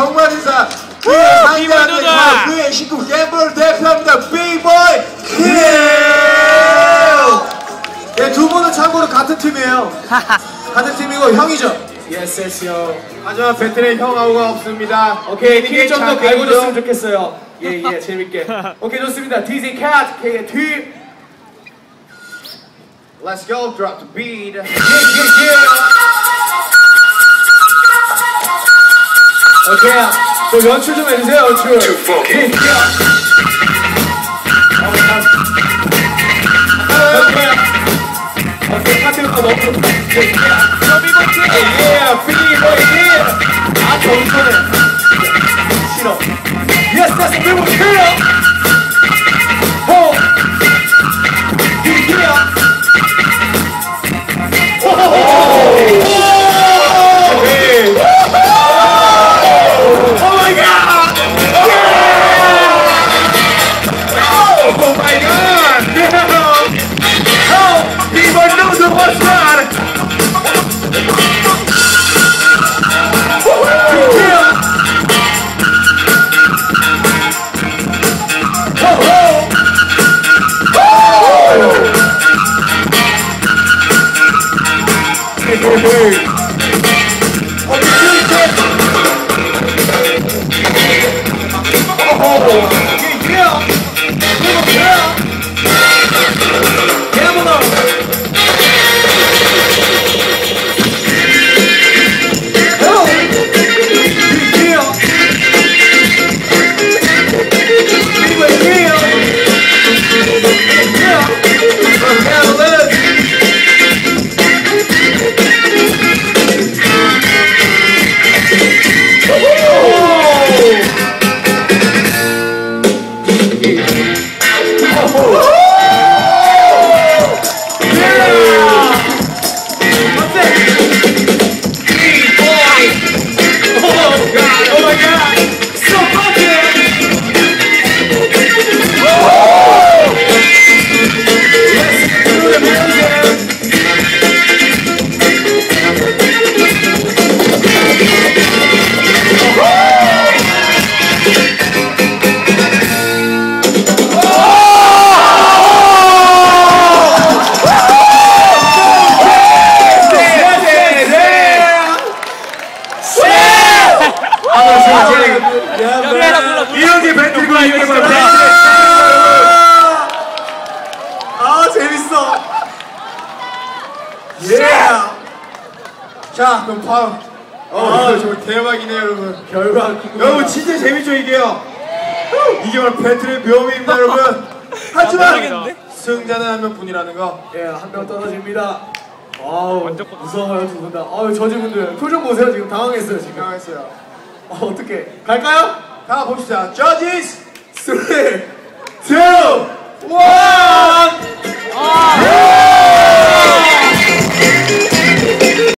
정말 인사 그의 상대하는. 다 그의 식구 갬블 대표합니다. 비보이 킬! 네, 두 분은 참고로 같은 팀이에요. 같은 팀이고 형이죠? 예스 예스 형 하지만 배틀에 형하고가 없습니다. 오케이 킬좀더 잘 갈고? 줬으면 좋겠어요. 예예 재밌게. 오케이 좋습니다. DZ cat K의 Let's go drop the beat 오케이 저 연출 좀 해주세요 연출 예, 오케이 파트가 너무 서 이렇게 막 배틀 아 재밌어 예 자, 그럼 다음. 어, 이거 정말 대박이네요, 여러분. 결과 여러분, 진짜 재밌죠, 이게요? 이게 바로 배틀의 묘미입니다, 여러분. 하지만, 모르겠는데? 승자는 한 명뿐이라는 거. 예, 한 명 떨어집니다. 아우, 무서워요, 두 분 다. 아우, 저지 분들. 표정 보세요, 지금 당황했어요, 지금. 당황했어요. 어, 어떻게 갈까요? 가봅시다. Judges, three, two.